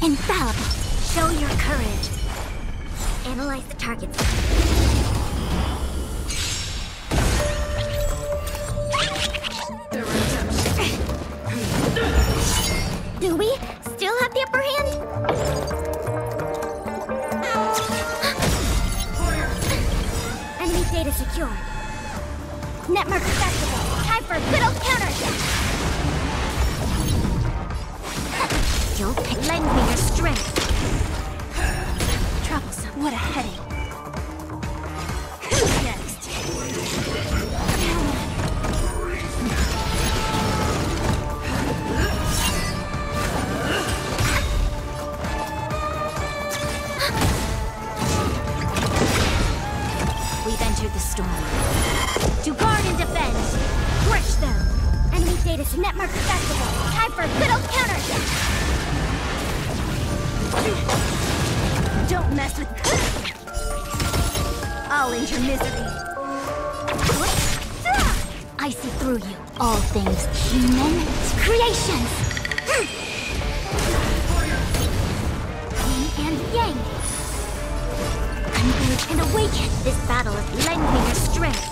Infallible. Show your courage. Analyze the targets. Do we still have the upper hand? Enemy data secure. Netmark accessible. Time for a good old counter. You'll. Lend me your strength. Troublesome. What a headache. Who's next? I see through you. All things human creations. Yin and yang. Converge and awaken. This battle is lend me your strength.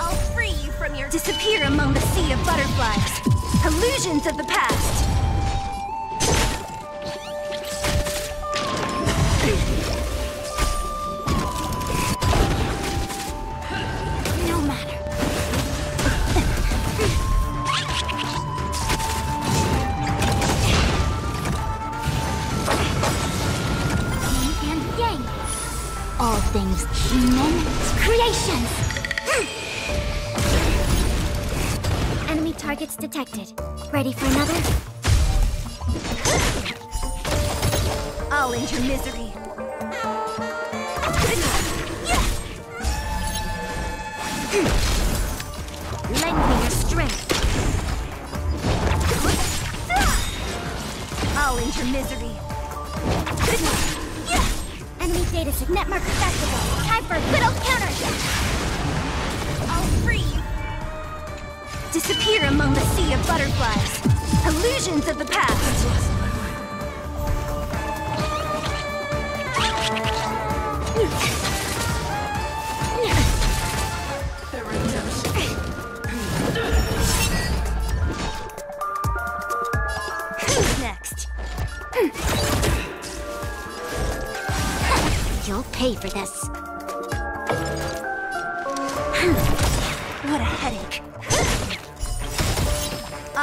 I'll free you from your disappear among the sea of butterflies. Illusions of the past. Ready for another? I'll end your misery. Lend me your strength. I'll end your misery. Enemy data set netmark accessible. Time for a good old counter. Disappear among the sea of butterflies. Illusions of the past. Who's next? You'll pay for this. What a headache.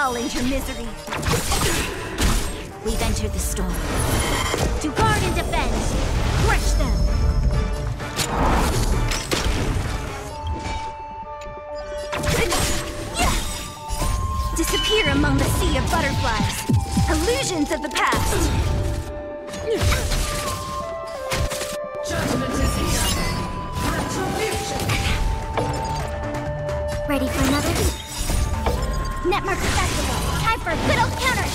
Misery. We've entered the storm. To guard and defend. Crush them. Disappear among the sea of butterflies. Illusions of the past. Judgment is here. Ready for another? Netmark accessible. For a good old counter.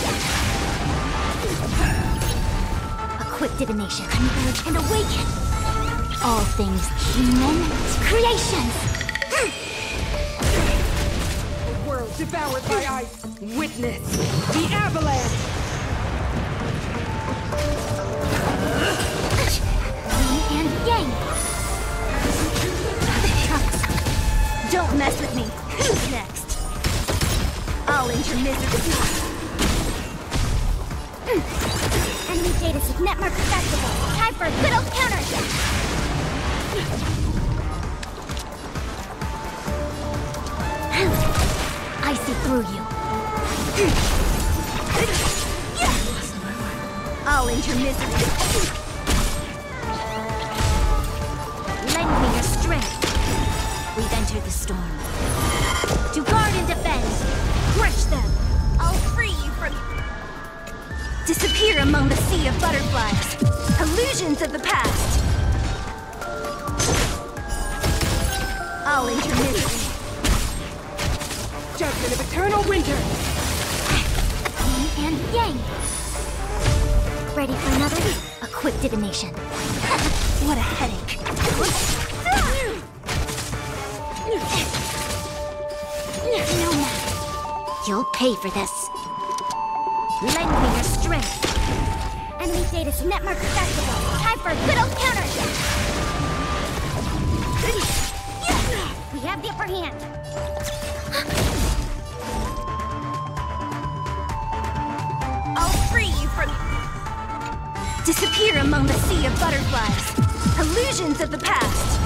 A quick divination. Converge and awaken. All things human creations. The world devoured by ice. Witness the avalanche. Yin and yang. Don't mess with me. Who's next? End your misery. Enemy data set netmark accessible. Time for a good old counter. I see through you. I'll. Lend me your strength. We've entered the storm. Crush them. I'll free you from... Disappear among the sea of butterflies. Illusions of the past. I'll end. Judgment of eternal winter. Yin and yang. Ready for another? A quick divination. what a headache. You'll pay for this. Lend me your strength. Enemy signet marker activated. Time for a good old counterattack. We have the upper hand. I'll free you from... Disappear among the sea of butterflies. Illusions of the past.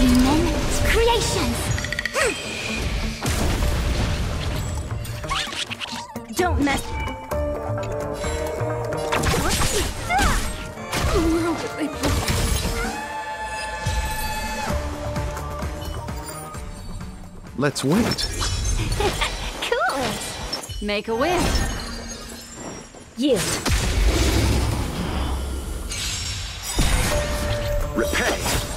Human creations. Don't mess... Where would they Let's wait. Cool. Make a wish. You. Repay.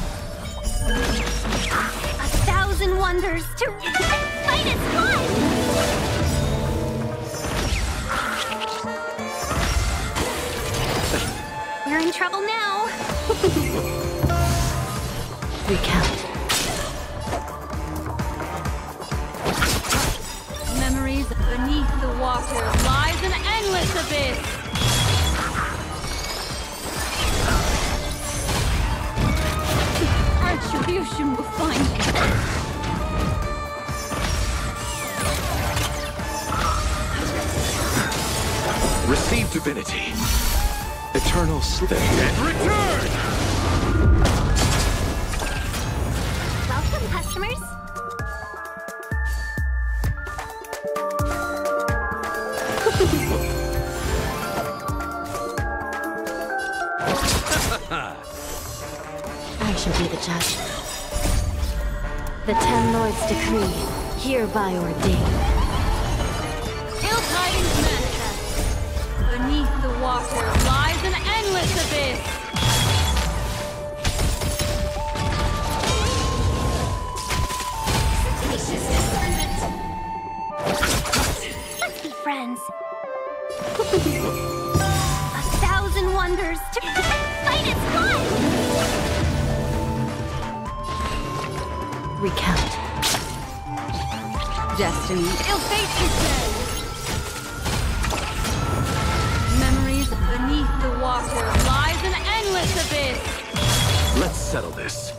Wonders to fight as one! You're in trouble now. Recount. Memories beneath the water lies an endless abyss. Retribution will find you. Receive divinity. Eternal stay and return! Welcome, customers. I shall be the judge. The Ten Lords decree, hereby ordained. Beneath the water lies an endless abyss. Let's be friends. A thousand wonders to fight as one! Recount. Destiny, ill fate descends. Memories beneath the water lies an endless abyss. Let's settle this.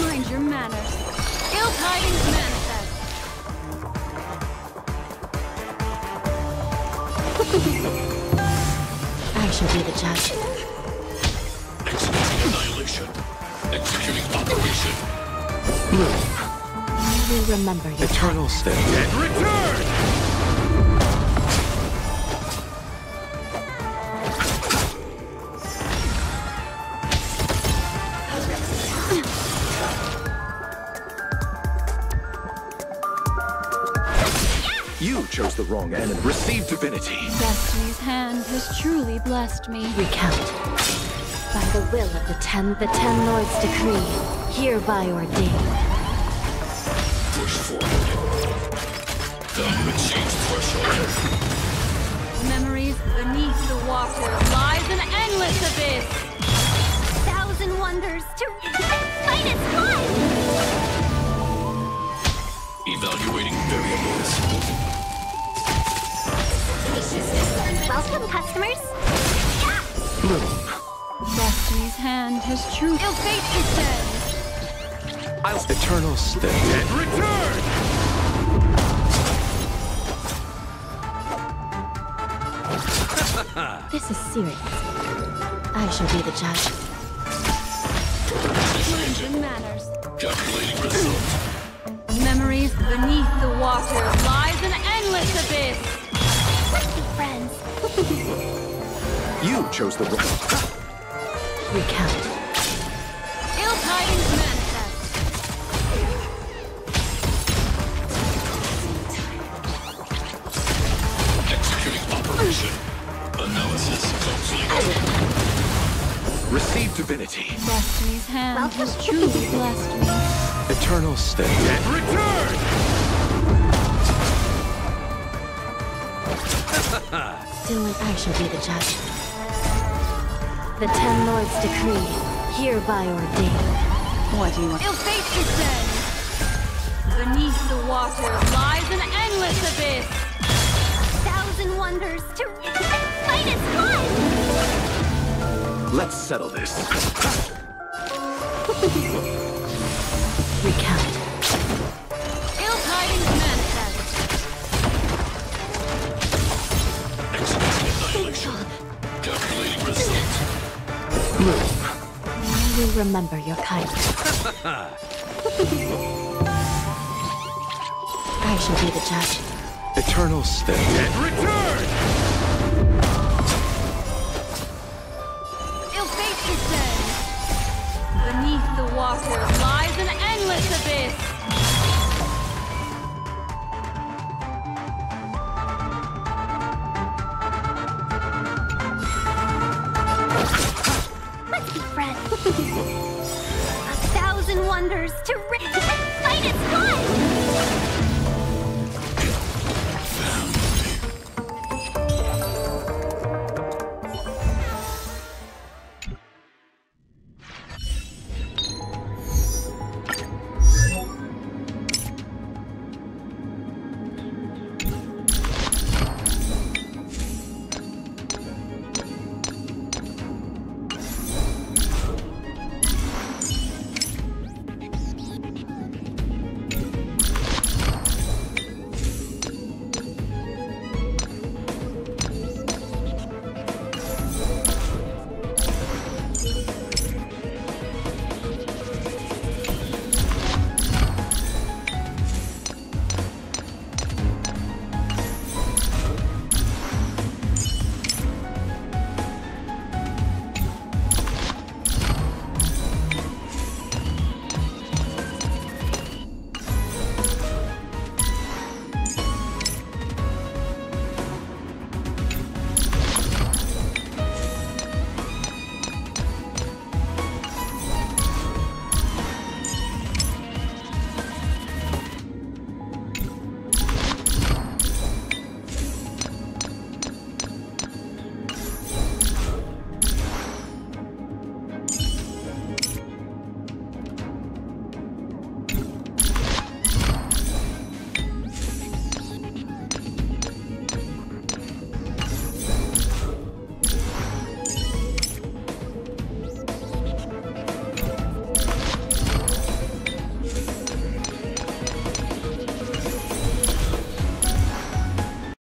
Mind your manners. Ill tidings manifest. I shall be the judge. Executing operation. You will remember your time. Eternal stay and return! You chose the wrong enemy. Receive divinity. Destiny's hand has truly blessed me. Recount. By the will of the Ten, the Ten Lords decree, hereby ordained. Push forward. The machine threshold. Memories beneath the water lies an endless abyss. thousand wonders to fight as one! Evaluating variables. Welcome, customers. Destiny's hand has truly. Ill fate descends. I'll eternal stay and return! This is serious. I shall be the judge. Mind your manners. Calculating result. Memories beneath the water lies an endless abyss. Let's be friends. You chose the wrong. Recount. Ill tidings manifest. Executing operation. Analysis complete. Receive divinity. Destiny's hand has truly blessed me. Eternal stay and return! Still, I shall be the judge. The Ten Lords decree, hereby ordained. What do you want? Ill fate descends! Beneath the water lies an endless abyss! Thousand wonders to reach the finest climb! Let's settle this. Recount. Ill tidings manifest! Executing annihilation. Calculating result. May we remember your kindness. I shall be the judge. Eternal stay. And return! Ill fate descends! Beneath the water lies an endless abyss! wonders to rip and fight its